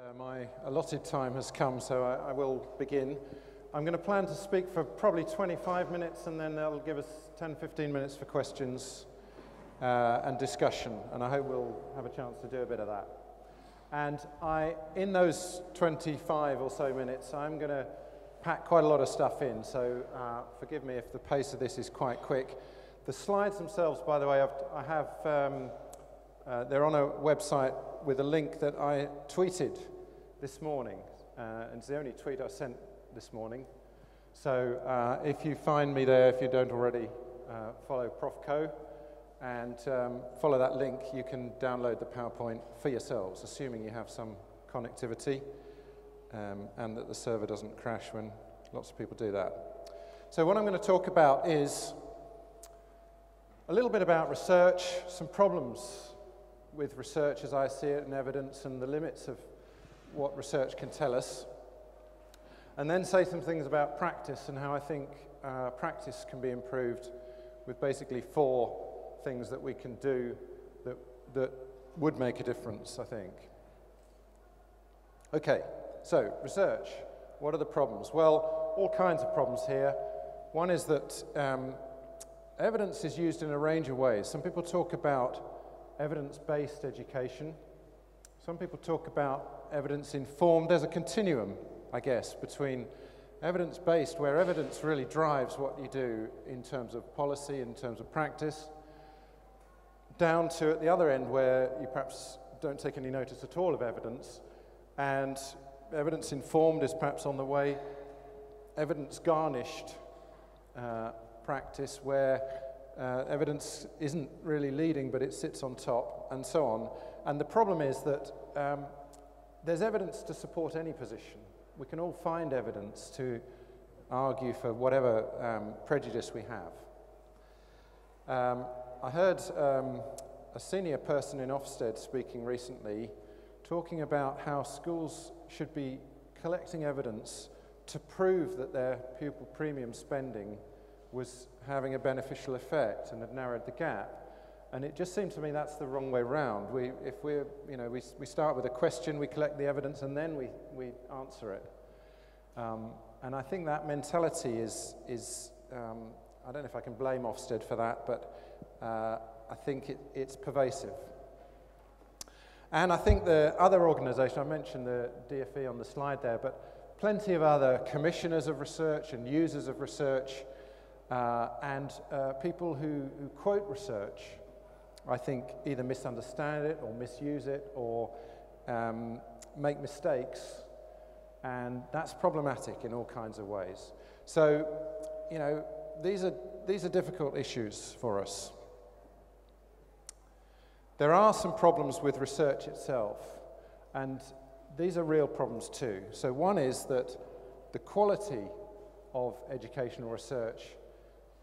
Uh, my allotted time has come, so I, I, will begin. I'm going to plan to speak for probably 25 minutes, and then they'll give us 10 15 minutes for questions uh, and discussion, and I hope we'll have a chance to do a bit of that. And I, in those 25 or so minutes, I'm going to pack quite a lot of stuff in, so uh, forgive me if the pace of this is quite quick. The slides themselves, by the way, I've, I have. Um, uh, they're on a website with a link that I tweeted this morning. Uh, and it's the only tweet I sent this morning. So uh, if you find me there, if you don't already, uh, follow Prof. Coe. and um, follow that link. You can download the PowerPoint for yourselves, assuming you have some connectivity um, and that the server doesn't crash when lots of people do that. So, what I'm going to talk about is a little bit about research, some problems with research as I see it and evidence and the limits of what research can tell us. And then say some things about practice and how I think uh, practice can be improved with basically four things that we can do that, that would make a difference, I think. Okay, so research. What are the problems? Well, all kinds of problems here. One is that um, evidence is used in a range of ways. Some people talk about evidence based education. Some people talk about evidence informed. There's a continuum, I guess, between evidence based, where evidence really drives what you do in terms of policy, in terms of practice, down to at the other end, where you perhaps don't take any notice at all of evidence, and evidence informed is perhaps on the way, evidence garnished uh, practice, where uh, evidence isn't really leading, but it sits on top, and so on. And the problem is that um, there's evidence to support any position. We can all find evidence to argue for whatever um, prejudice we have. Um, I heard um, a senior person in Ofsted speaking recently talking about how schools should be collecting evidence to prove that their pupil premium spending was having a beneficial effect and had narrowed the gap. And it just seems to me that's the wrong way round. We, if we're, you know, we, we start with a question, we collect the evidence, and then we, we answer it. Um, and I think that mentality is, is um, I don't know if I can blame Ofsted for that, but uh, I think it, it's pervasive. And I think the other organisation, I mentioned the DFE on the slide there, but plenty of other commissioners of research and users of research uh, and uh, people who, who quote research I think, either misunderstand it or misuse it or um, make mistakes. And that's problematic in all kinds of ways. So, you know, these are, these are difficult issues for us. There are some problems with research itself, and these are real problems too. So, one is that the quality of educational research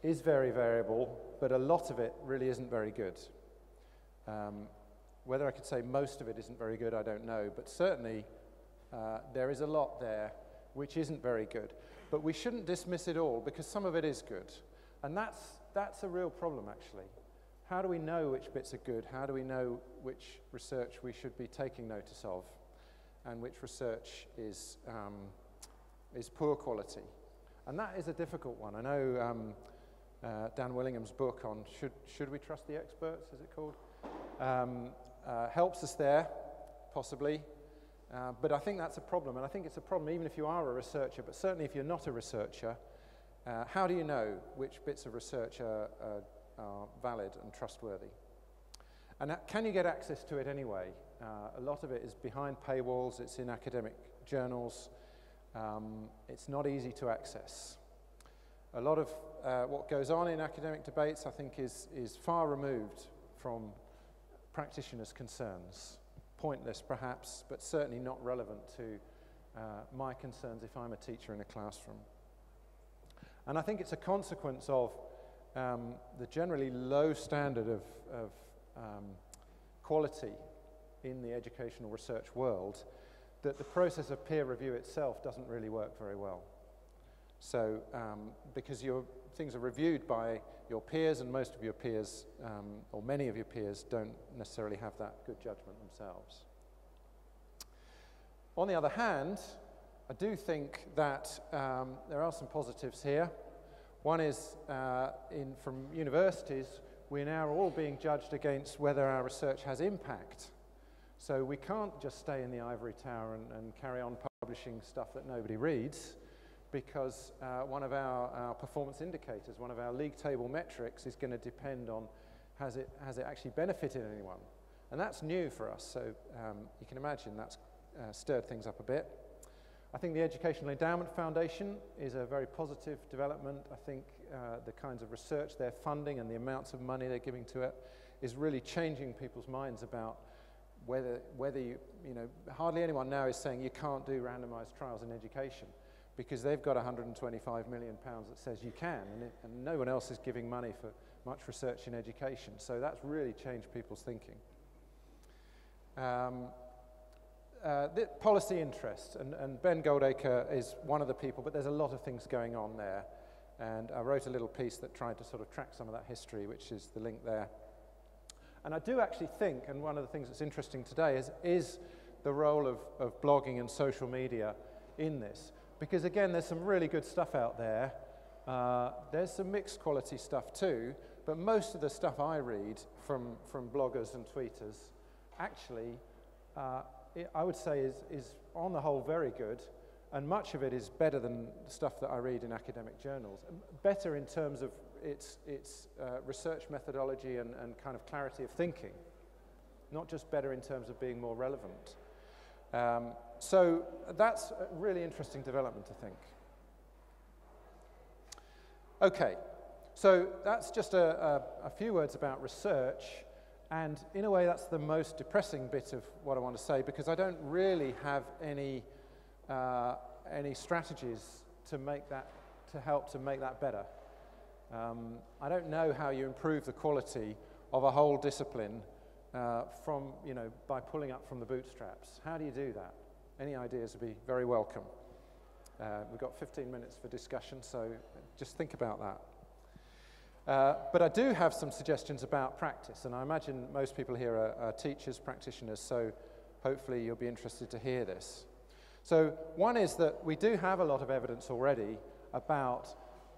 is very variable, but a lot of it really isn't very good. Um, whether I could say most of it isn't very good, I don't know, but certainly uh, there is a lot there which isn't very good. But we shouldn't dismiss it all because some of it is good. And that's, that's a real problem, actually. How do we know which bits are good? How do we know which research we should be taking notice of and which research is, um, is poor quality? And that is a difficult one. I know um, uh, Dan Willingham's book on should, should we trust the experts, is it called? Um, uh, helps us there, possibly. Uh, but I think that's a problem, and I think it's a problem even if you are a researcher, but certainly if you're not a researcher. Uh, how do you know which bits of research are, are, are valid and trustworthy? And can you get access to it anyway? Uh, a lot of it is behind paywalls, it's in academic journals, um, it's not easy to access. A lot of uh, what goes on in academic debates, I think, is, is far removed from practitioners' concerns. Pointless, perhaps, but certainly not relevant to uh, my concerns if I'm a teacher in a classroom. And I think it's a consequence of um, the generally low standard of, of um, quality in the educational research world that the process of peer review itself doesn't really work very well. So, um, because your things are reviewed by your peers, and most of your peers, um, or many of your peers, don't necessarily have that good judgment themselves. on the other hand, I do think that um, there are some positives here. One is uh, in, from universities, we're now all being judged against whether our research has impact. So we can't just stay in the ivory tower and, and carry on publishing stuff that nobody reads because uh, one of our, our, performance indicators, one of our league table metrics is going to depend on has it, has it actually benefited anyone? And that's new for us, so um, you can imagine that's uh, stirred things up a bit. I think the Educational Endowment Foundation is a very positive development. I think uh, the kinds of research they're funding and the amounts of money they're giving to it is really changing people's minds about whether, whether you, you know, hardly anyone now is saying you can't do randomized trials in education because they've got 125 million pounds that says you can, and, it, and no one else is giving money for much research in education. So that's really changed people's thinking. Um, uh, policy interest, and, and, Ben Goldacre is one of the people, but there's a lot of things going on there. And I wrote a little piece that tried to sort of track some of that history, which is the link there. And I do actually think, and one of the things that's interesting today is, is the role of, of blogging and social media in this. Because again, there's some really good stuff out there. Uh, there's some mixed quality stuff too, but most of the stuff I read from, from bloggers and tweeters actually, uh, it, I would say, is, is on the whole very good. And much of it is better than stuff that I read in academic journals. Better in terms of its, its uh, research methodology and, and kind of clarity of thinking, not just better in terms of being more relevant. Um, so that's a really interesting development, I think. Okay, so that's just a, a, a, few words about research, and in a way, that's the most depressing bit of what I want to say because I don't really have any, uh, any strategies to make that, to help to make that better. Um, I don't know how you improve the quality of a whole discipline uh, from, you know, by pulling up from the bootstraps. How do you do that? Any ideas would be very welcome. Uh, we've got 15 minutes for discussion, so just think about that. Uh, but I do have some suggestions about practice, and I imagine most people here are, are, teachers, practitioners, so hopefully you'll be interested to hear this. So, one is that we do have a lot of evidence already about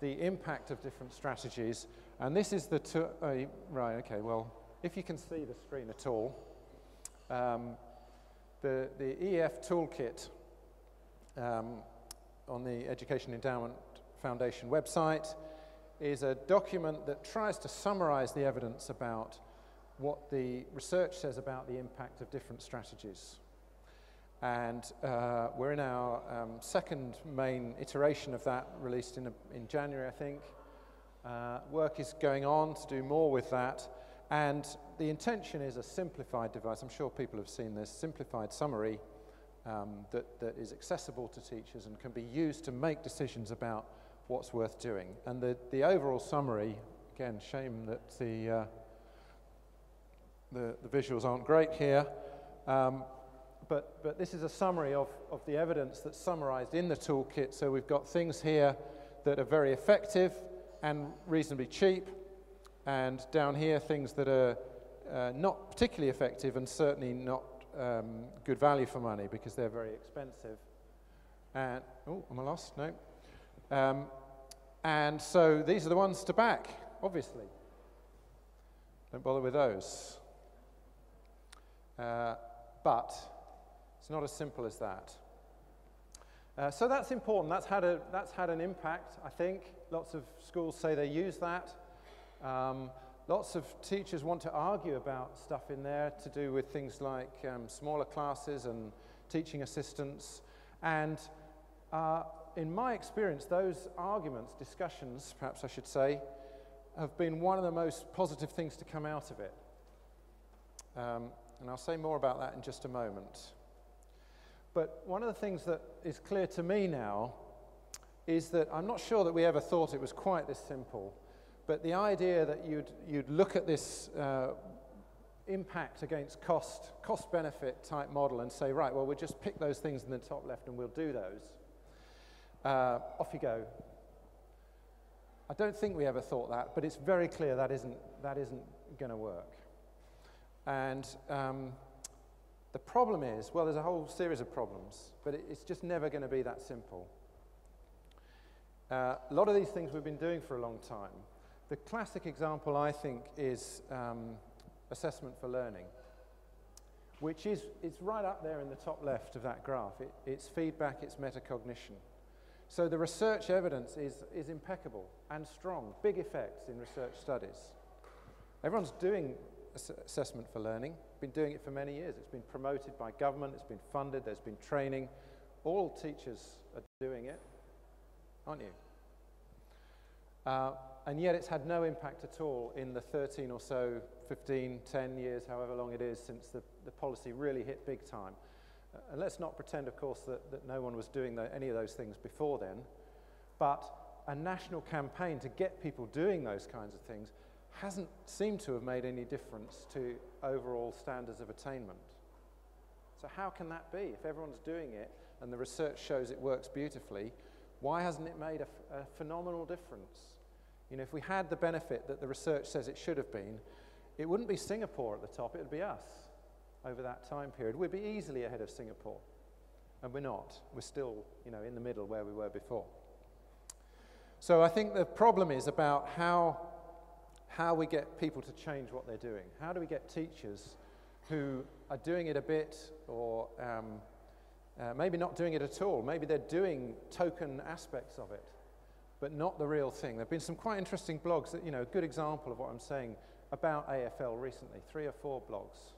the impact of different strategies, and this is the. Uh, right, okay, well, if you can see the screen at all, um, the, the EEF toolkit um, on the Education Endowment Foundation website is a document that tries to summarize the evidence about what the research says about the impact of different strategies. And uh, we're in our um, second main iteration of that, released in, a, in January, I think. Uh, work is going on to do more with that. And the intention is a simplified device. I'm sure people have seen this simplified summary um, that, that is accessible to teachers and can be used to make decisions about what's worth doing. And the, the overall summary, again, shame that the, uh, the, the, visuals aren't great here, um, but, but this is a summary of, of the evidence that's summarized in the toolkit. So we've got things here that are very effective and reasonably cheap, and down here, things that are uh, not particularly effective and certainly not um, good value for money because they're very expensive. And, oh, am I lost? No. Um, and so these are the ones to back, obviously. Don't bother with those. Uh, but it's not as simple as that. Uh, so that's important. That's had, a, that's had an impact, I think. Lots of schools say they use that. Um, lots of teachers want to argue about stuff in there to do with things like um, smaller classes and teaching assistants. And uh, in my experience, those arguments, discussions, perhaps I should say, have been one of the most positive things to come out of it. Um, and I'll say more about that in just a moment. But one of the things that is clear to me now is that I'm not sure that we ever thought it was quite this simple. But the idea that you'd, you'd look at this uh, impact against cost, cost benefit type model and say, right, well, we'll just pick those things in the top left and we'll do those. Uh, off you go. I don't think we ever thought that, but it's very clear that isn't, that isn't going to work. And um, The problem is, well, there's a whole series of problems, but it, it's just never going to be that simple. Uh, a lot of these things we've been doing for a long time. The classic example, I think, is um, assessment for learning, which is it's right up there in the top left of that graph. It, it's feedback, it's metacognition. So the research evidence is, is impeccable and strong, big effects in research studies. Everyone's doing ass assessment for learning, been doing it for many years. It's been promoted by government, it's been funded, there's been training. All teachers are doing it, aren't you? Uh, and yet it's had no impact at all in the 13 or so, 15, 10 years, however long it is, since the, the policy really hit big time. Uh, and let's not pretend, of course, that, that no one was doing the, any of those things before then, but a national campaign to get people doing those kinds of things hasn't seemed to have made any difference to overall standards of attainment. So, how can that be? If everyone's doing it and the research shows it works beautifully, why hasn't it made a, a phenomenal difference? You know, if we had the benefit that the research says it should have been, it wouldn't be Singapore at the top, it would be us over that time period. We'd be easily ahead of Singapore. And we're not. We're still, you know, in the middle where we were before. So I think the problem is about how, how we get people to change what they're doing. How do we get teachers who are doing it a bit or um, uh, maybe not doing it at all? Maybe they're doing token aspects of it but not the real thing. There have been some quite interesting blogs that, you know, a good example of what I'm saying about AFL recently, three or four blogs.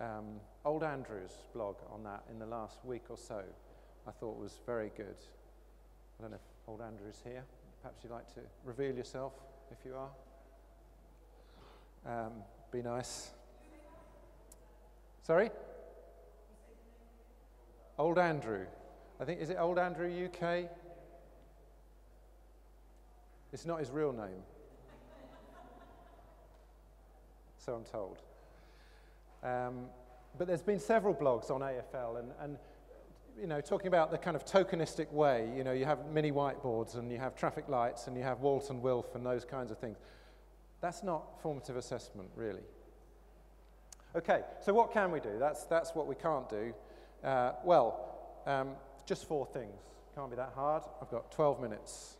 Um, Old Andrew's blog on that in the last week or so I thought was very good. I don't know if Old Andrew's here. Perhaps you'd like to reveal yourself if you are. Um, be nice. Sorry? Old Andrew. I think, is it Old Andrew UK? It's not his real name. so I'm told. Um, but there's been several blogs on AFL and, and you know, talking about the kind of tokenistic way, you know, you have mini whiteboards and you have traffic lights and you have WALT and WILF and those kinds of things. That's not formative assessment, really. Okay, so what can we do? That's, that's what we can't do. Uh, well, um, just four things. Can't be that hard. I've got 12 minutes.